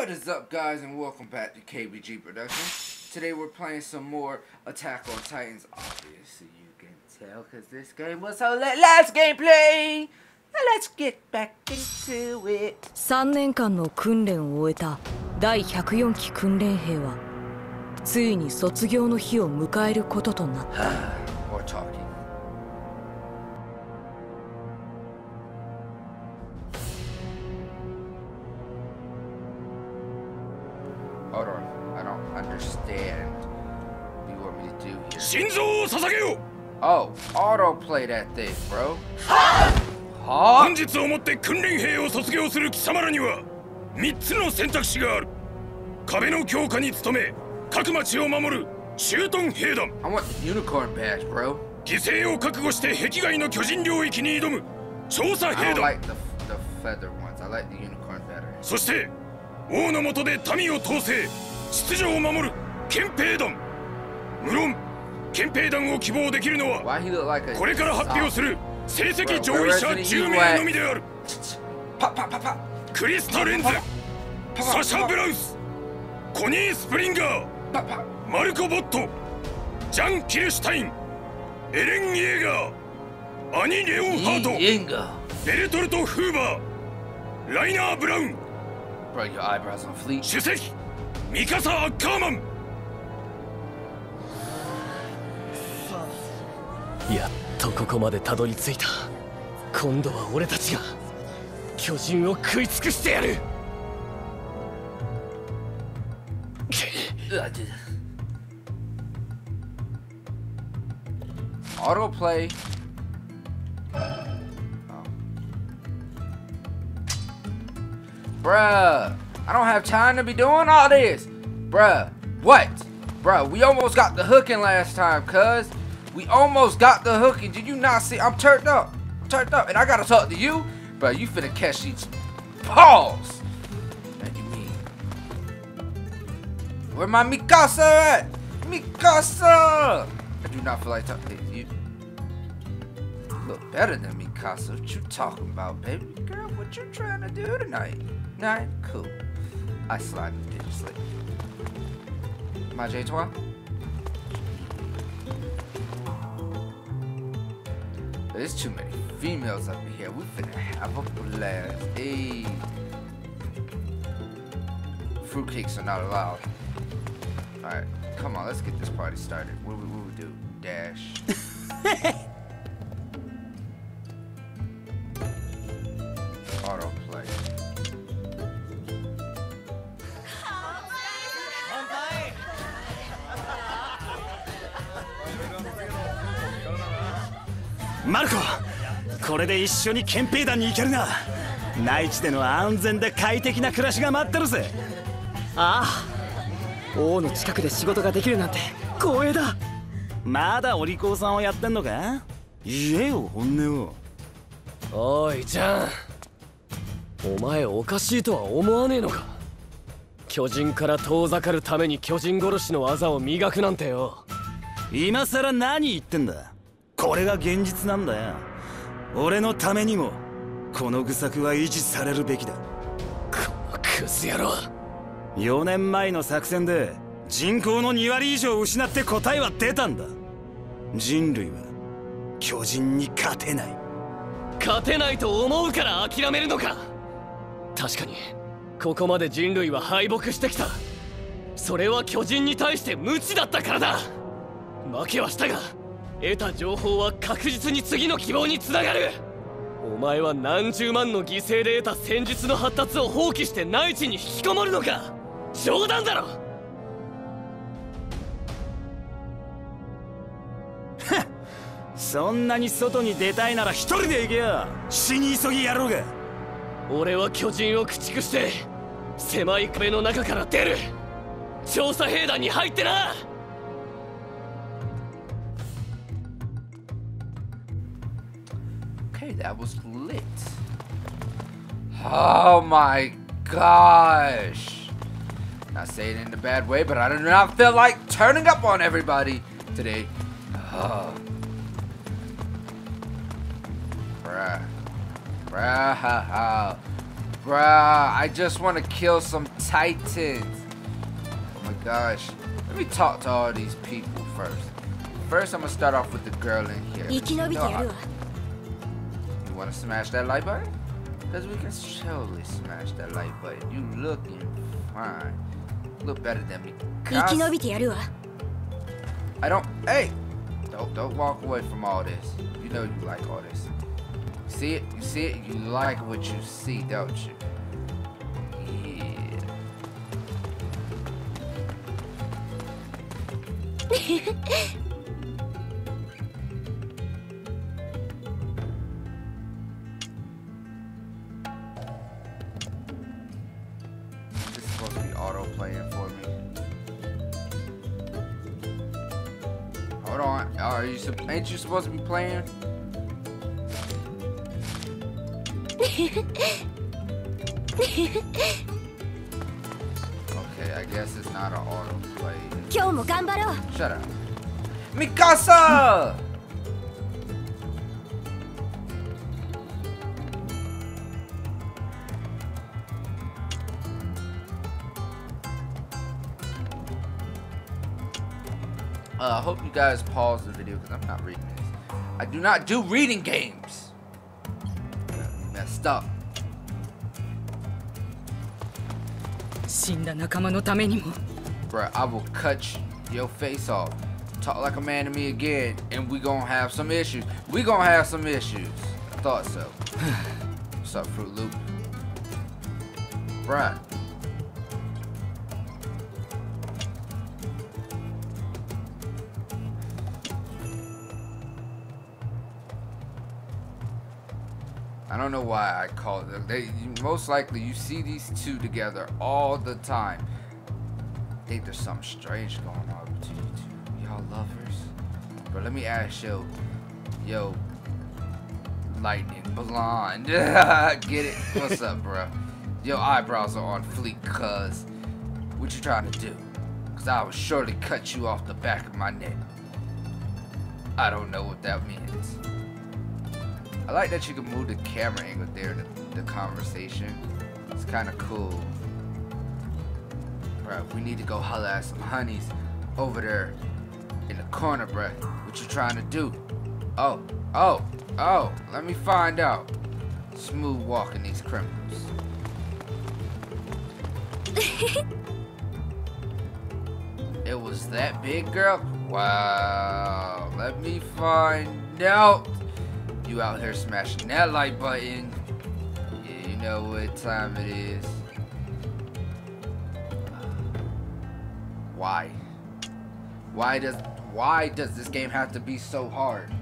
What is up guys and welcome back to KBG Productions. Today we're playing some more Attack on Titans. Obviously you can tell because this game was our last gameplay. Now let's get back into it. 3年間の訓練を終えた第104期訓練兵はついに卒業の日を迎えることとなった Oh, autoplay that thing, bro. 本日をもって訓練兵を卒業する貴様らには3つの選択肢がある壁の強化に努め各町を守る駐屯兵団 I want the unicorn badge, bro. like the, the feather ones. I like the unicorn better. 憲兵団を希望できるのはこれから発表する成績上位者 Where- where is 10 he 名のみである.クリスタ・レンズ。サシャ・ブラウス。コニー・スプリンガー.マルコ・ボット。ジャン・キルシュタイン。エレン・イエーガー。アニ・レオンハート.ベルトルト・フーバー。ライナー・ブラウン.主席。ミカサ・アッカーマンやっとここまでたどり着いた今度は俺たちが巨人を食い尽くしてやる Ugh, dude. Autoplay. Oh. Bruh, I don't have time to be doing all this. Bruh, what? Bruh, we almost got the hooking last time, cuz. We almost got the hooking. Did you not see? I'm turned up. I'm turned up. And I gotta talk to you? Bruh, you finna catch these paws. You mean? Where my Mikasa at? Mikasa! I do not feel like talking. To you look better than Mikasa. What you talking about, baby girl? What you trying to do tonight? Night? Cool. I slide digitally. My J-Twa? There's too many females up here. We finna have a blast. Hey. Fruitcakes are not allowed. Alright, come on, let's get this party started. What do we, what we do? Dash. れで一緒に憲兵団に行けるな。内地での安全で快適な暮らしが待ってるぜ。ああ。王の近くで仕事ができるなんて光栄だ。まだお利口さんをやってんのか？言えよ本音を。おいちゃんお前おかしいとは思わねえのか。巨人から遠ざかるために巨人殺しの技を磨くなんてよ。今さら何言ってんだ？これが現実なんだよ俺のためにもこの愚策は維持されるべきだ。このクズ野郎。4年前の作戦で人口の2割以上失って答えは出たんだ。人類は巨人に勝てない。勝てないと思うから諦めるのか。確かにここまで人類は敗北してきた。それは巨人に対して無知だったからだ。負けはしたが得た情報は確実に次の希望につながる。お前は何十万の犠牲で得た戦術の発達を放棄して内地に引きこもるのか。冗談だろ。そんなに外に出たいなら一人で行けよ。死に急ぎやろうが。俺は巨人を駆逐して狭い壁の中から出る。調査兵団に入ってな That was lit. Oh my gosh. Not saying it in a bad way, but I do not feel like turning up on everybody today. Oh. Bruh. Bruh. Bruh. I just want to kill some titans. Oh my gosh. Let me talk to all these people first. First, I'm going to start off with the girl in here. You know, I, wanna smash that like button? Cause we can surely smash that like button. You looking fine. Look better than me. I don't hey! Don't don't walk away from all this. You know you like all this. You see it? You see it? You like what you see, don't you? Yeah. playing for me. Hold on. Are you? Ain't you supposed to be playing? okay, I guess it's not an auto play. Shut up, Mikasa. you guys pause the video because I'm not reading this. I do not do reading games. Messed up. 死んだ仲間のためにも Bruh, I will cut your face off. Talk like a man to me again, and we gonna have some issues. We gonna have some issues. I thought so. What's up, Fruit Loop? Bruh. Don't know why I call them. They most likely you see these two together all the time. I think there's something strange going on between you two. Y'all lovers? But let me ask yo, yo, lightning blonde. Get it? What's up, bro? Your eyebrows are on fleek, cuz. What you trying to do? Cause I will surely cut you off the back of my neck. I don't know what that means. I like that you can move the camera angle there in the, the conversation. It's kind of cool. Bruh, we need to go holler at some honeys over there in the corner, bruh. What you trying to do? Oh, oh, oh, let me find out. Smooth walking these criminals. it was that big girl? Wow, let me find out. You out here smashing that like button. Yeah, you know what time it is. Why? Why does why does this game have to be so hard?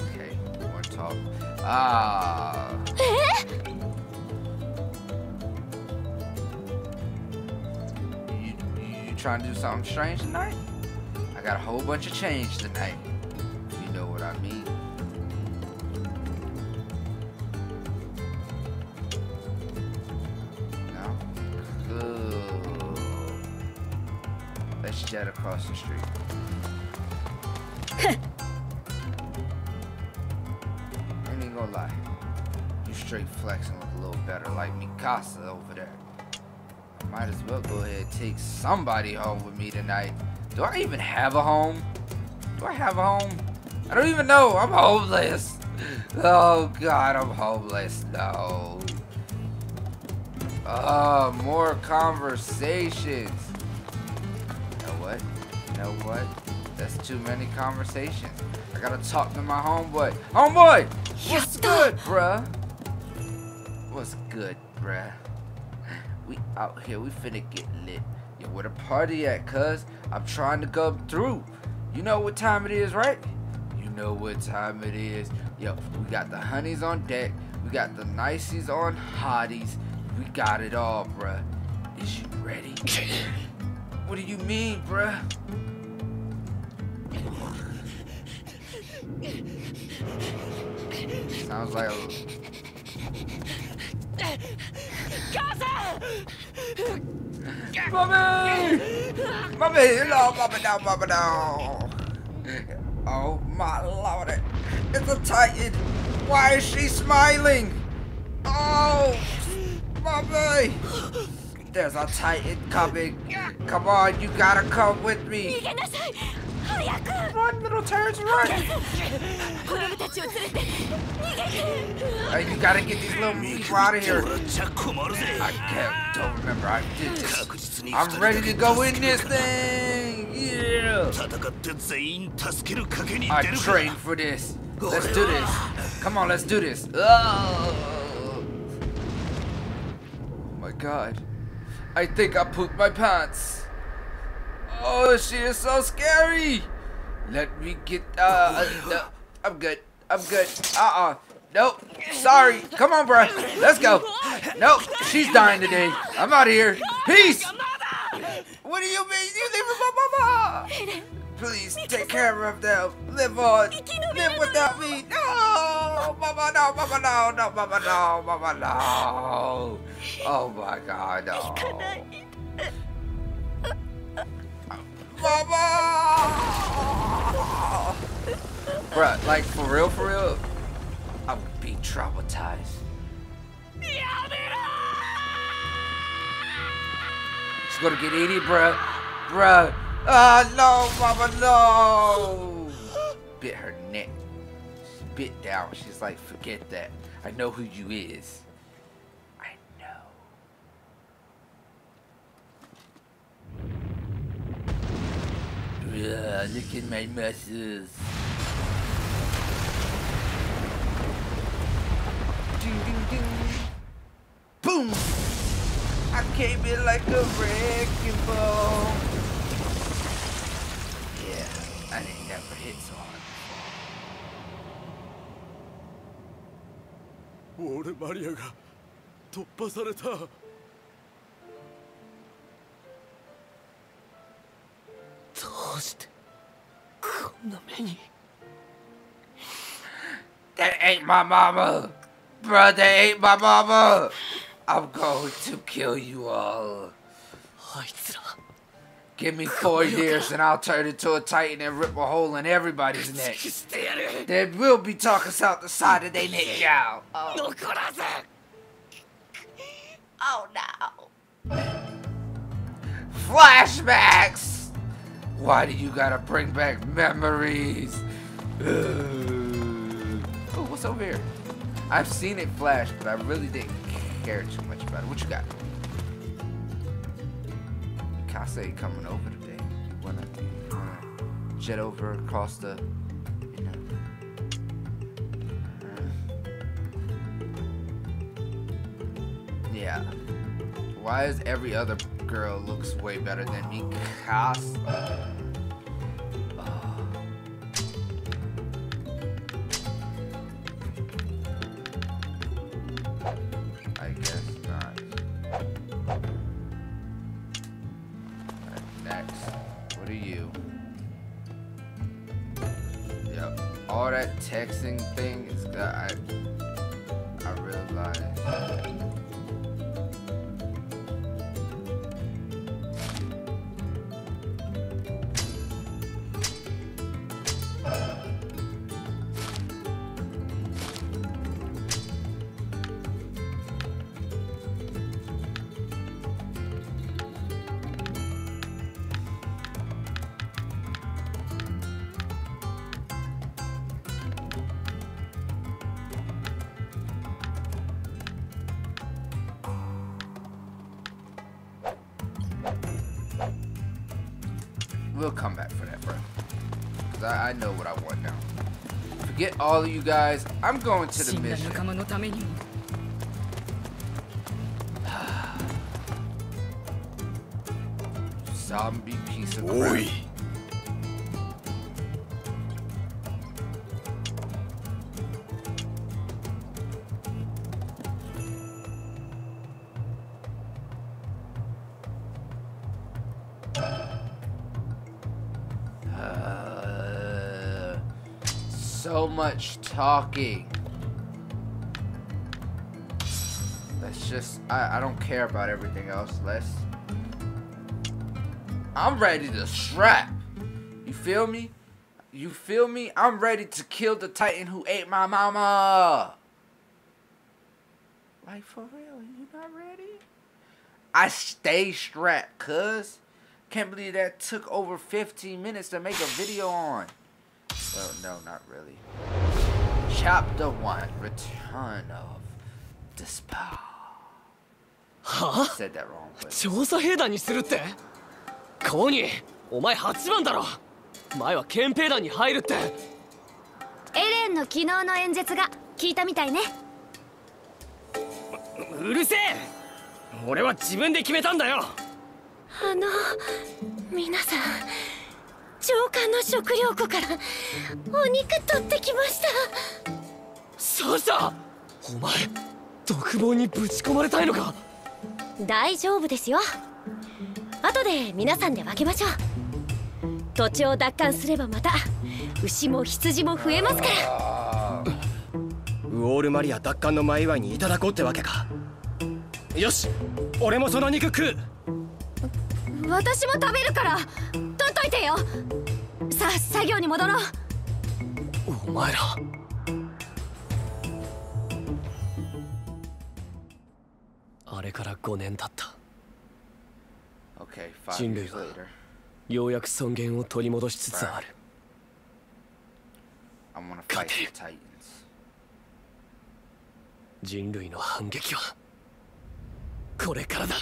Okay, more talk. Ah. You, you, you trying to do something strange tonight? I got a whole bunch of change tonight. Know what I mean. No? Cool. Let's jet across the street. Ain't gonna lie. You straight flexing look a little better like Mikasa over there. Might as well go ahead and take somebody home with me tonight. Do I even have a home? Do I have a home? I don't even know. I'm homeless. Oh god, I'm homeless. No. Oh, more conversations. You know what? You know what? That's too many conversations. I gotta talk to my homeboy. Homeboy! What's good, bruh? What's good, bruh? We out here, we finna get lit. Yo, where the party at, cuz? I'm trying to go through. You know what time it is, right? Know what time it is. Yo, we got the honeys on deck. We got the niceys on hotties. We got it all, bruh. Is you ready? what do you mean, bruh? Sounds like a... Mommy! Mommy! Mommy, no, Mommy, no! Oh, my lord. It's a titan! Why is she smiling? Oh, Bobby! There's a titan coming. Come on, you gotta come with 逃 me. Run, little turds, run! hey, you gotta get these little people out of here. I can't, don't remember, I did this. I'm ready to go in this thing! Yeah! I trained for this. Let's do this. Come on, let's do this. Oh, oh my god. I think I pooped my pants. Oh, she is so scary. Let me get. Uh, uh, no, I'm good. I'm good. Uh uh. Nope. Sorry. Come on, bro. Let's go. Nope. She's dying today. I'm out of here. Peace. What do you mean? You leaving my mama? Please take care of them. Live on. Live without me. No, mama, no, mama, no, no, mama, no, mama, no. Oh my God, no. Mama. Bruh, like for real, for real, I would be traumatized. She's gonna get eaten, bruh. Bruh. Ah, no, mama, no. Bit her neck. Bit down. She's like, forget that. I know who you is. Bruh, look at my muscles. Ding, ding, ding. Boom! I came in like a wrecking ball. Yeah, I didn't never hit so hard before. 俺マリアが突破された どうしてこんな目に That ain't my mama! Bruh, that ain't my mama! I'm going to kill you all. あいつら Give me four years and I'll turn into a titan and rip a hole in everybody's neck. してやる There will be talkers out the side of their neck, y'all. 残らず Oh no. Flashbacks! Why do you gotta bring back memories? oh, what's over here? I've seen it flash, but I really didn't care too much about it. What you got? Kase coming over today. Wanna, wanna jet over across the, uh, yeah. Why is every other girl looks way better than me? Kas. Come back for that, bro. Because I, I, know what I want now. Forget all of you guys. I'm going to the mission. Zombie piece of crap. So much talking. Let's just. I, I don't care about everything else. Let's. I'm ready to strap. You feel me? You feel me? I'm ready to kill the Titan who ate my mama. Like for real, you not ready? I stay strapped, cuz. Can't believe that took over 15 minutes to make a video on. Well, no, not really. Chapter 1 Return of Despair. は Said that wrong, but 調査兵団にするって？コーニーお前8番だろ。前は憲兵団に入るって。エレンの昨日の演説が聞いたみたいね。うるせえ。俺は自分で決めたんだよ。あの皆さん上官の食料庫からお肉取ってきました。そうしたお前独房にぶち込まれたいのか？大丈夫ですよ。後で皆さんで分けましょう。土地を奪還すればまた牛も羊も増えますから。ウォールマリア奪還の前祝いにいただこうってわけか。よし俺もその肉食う。私も食べるからといてよ。さあ作業に戻ろう。お前ら。あれから5年経った。人類は.ようやく尊厳を取り戻しつつある。Fight the Titans. 人類の反撃はこれからだ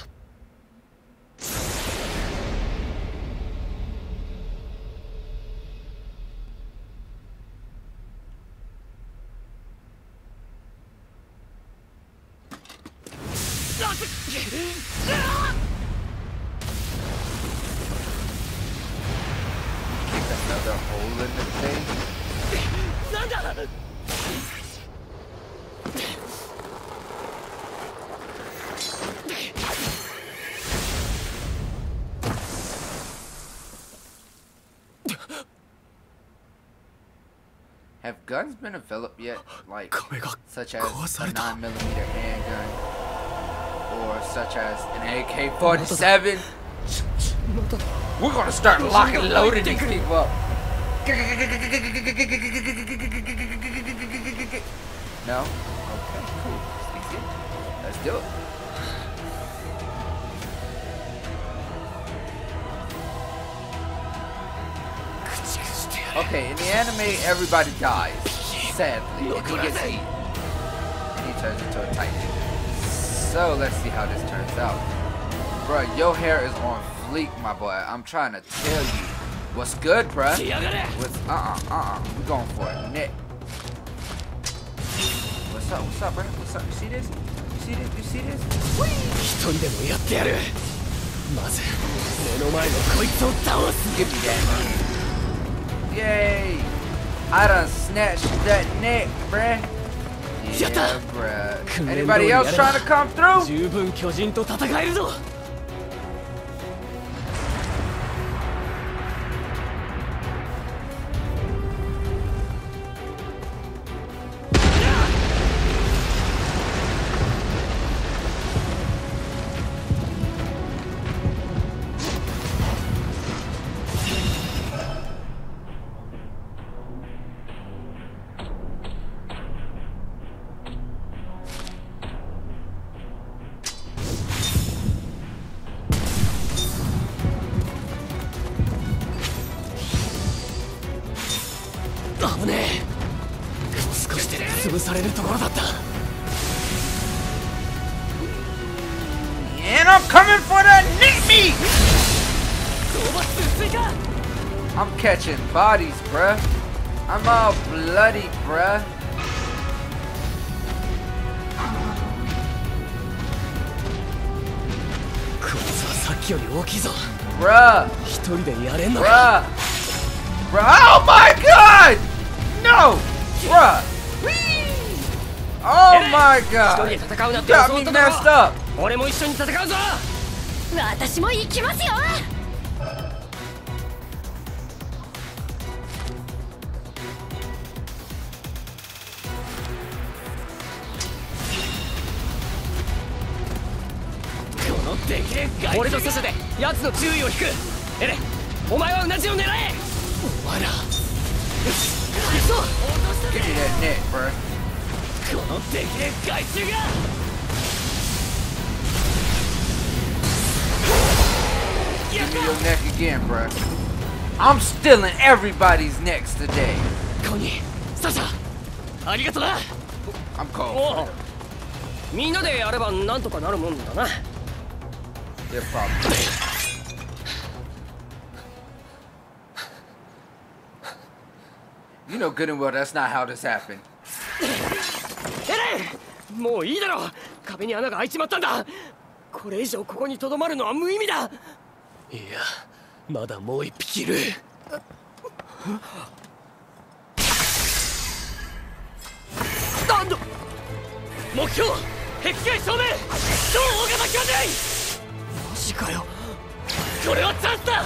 Have guns been developed yet, like such as a 9mm handgun, or such as an AK-47? We're gonna start locking loading these people up. No? Okay, cool. Let's do it. Okay, in the anime, everybody dies. Sadly, and he gets eaten. And he turns into a titan. So, let's see how this turns out. Bro, your hair is on fleek, my boy. I'm trying to tell you. What's good, bruh? What's, uh-uh, uh-uh. We're going for it. Nick. What's up, what's up, bruh? What's up? You see this? You see this? You see this? Whee! Give me that. Yay! I done snatched that neck, bruh. Yeah, bruh. Anybody else trying to come through? 潰されるところだった And I'm coming for the net meat! 討伐数追加 I'm catching bodies, bruh. I'm all bloody, bruh. こいつはさっきより大きいぞ Bruh. 一人でやれんのか Bruh. Bruh. Oh my god! No! Bruh. Oh my 一 god! me messed ろ up! 俺も一緒に戦うぞ私も行きますよ俺とセセで奴の注意を引くエレンお前はうなじを狙えお前ら行くぞ Give me that neck, bruh. このでけえ害虫が Give me your neck again, bruh. I'm stealing everybody's necks today. コニーサシャありがとな I'm cold. おうみんなでやればなんとかなるもんだな Yeah, probably. You know good and well that's not how this happened. もういいだろ。壁に穴が開いちまったんだ。これ以上ここにとどまるのは無意味だ。いやまだもう一匹いる。なんだ目標？壁外正面超大型巨人！マジかよ。これはチャンスだ。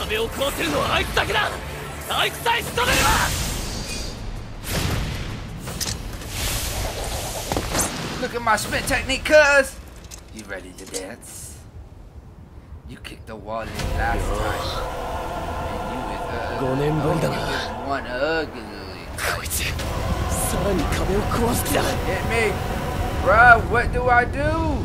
壁を壊せるのはあいつだけだ。あいつさえ仕留めれば Look at my spit technique, cuz! You ready to dance? You kicked the wall in last time. And you with her. oh, you just won ugly. Hit me! Bruh, what do I do?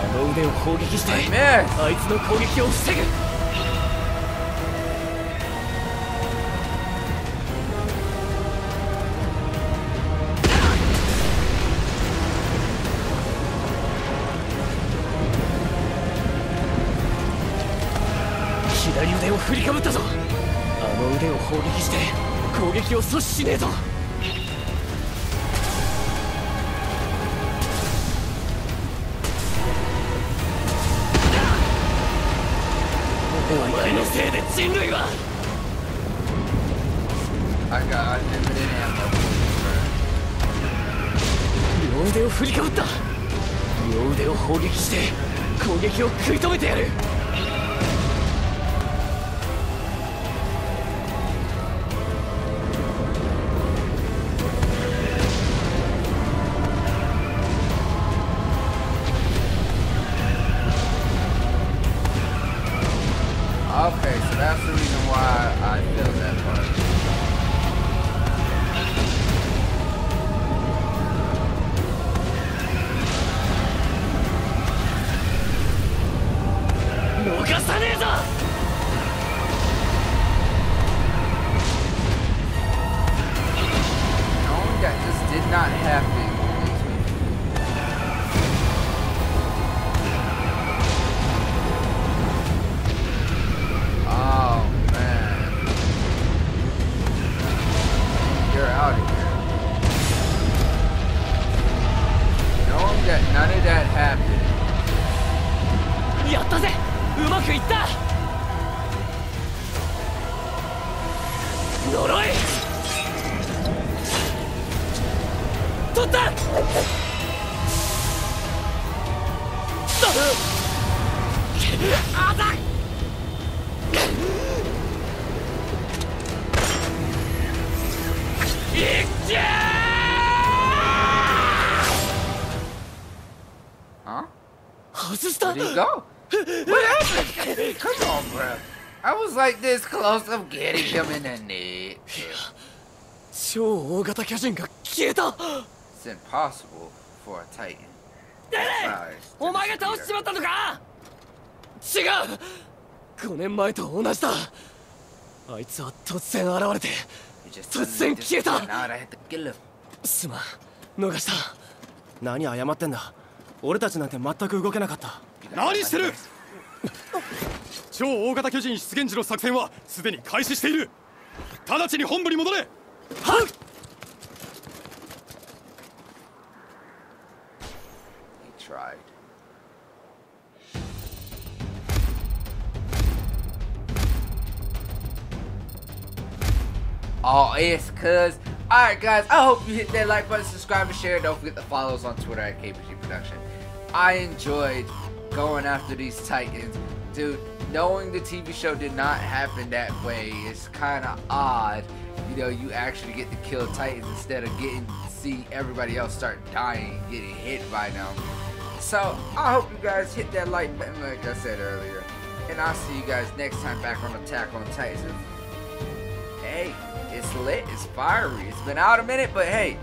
あの腕を砲撃して!あいつの攻撃を防ぐ。左腕を振りかぶったぞ。あの腕を砲撃して攻撃を阻止しねえと振りかぶった。両腕を砲撃して攻撃を食い止めてやる。さねえぞー外した Where'd he go? What happened? Come on, bro. I was like this close of getting him in the net. 超大型巨人が消えた It's impossible for a Titan. エレお to 前が倒し.ちまったのか違う5年前と同じだあいつは突然現れて突然消えた.すまん逃した何謝ってんだ俺たちなんて全く動けなかった何してる超大型巨人出現時の作戦はすでに開始している直ちに本部に戻れはっ He tried. Oh, it's cuz. Alright, guys, I hope you hit that like button, subscribe, and share. Don't forget to follow us on Twitter at KPG Production. I enjoyed going after these Titans. Dude, knowing the TV show did not happen that way is kind of odd. You know, you actually get to kill Titans instead of getting to see everybody else start dying, getting hit by them. So, I hope you guys hit that like button like I said earlier. And I'll see you guys next time back on Attack on Titans. Hey, it's lit, it's fiery. It's been out a minute, but hey,